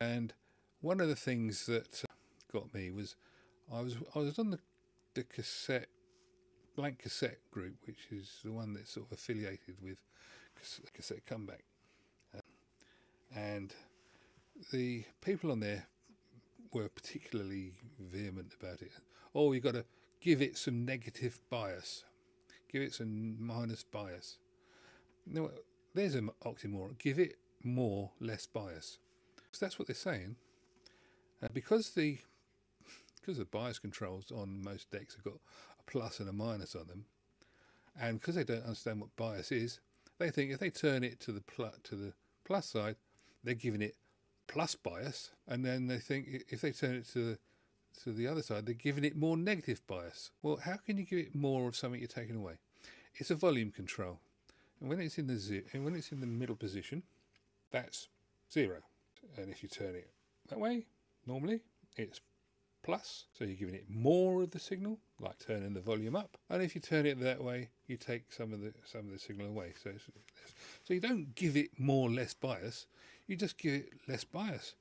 And one of the things that uh, got me was I was I was on the the cassette blank cassette group, which is the one that's sort of affiliated with cassette comeback, uh, and the people on there were particularly vehement about it. Oh, you've got to give it some negative bias, give it some minus bias. No, there's an oxymoron. Give it more, less bias. So that's what they're saying. Uh, because the because the bias controls on most decks have got a plus and a minus on them, and because they don't understand what bias is, they think if they turn it to the pl- to the plus side, they're giving it plus bias, and then they think if they turn it to the to the other side, they're giving it more negative bias. Well, how can you give it more of something you're taking away? It's a volume control, and when it's in the zero, and when it's in the middle position, that's zero. And if you turn it that way, normally it's plus, so you're giving it more of the signal, like turning the volume up. And if you turn it that way, you take some of the some of the signal away. So so you don't give it more less bias, you just give it less bias.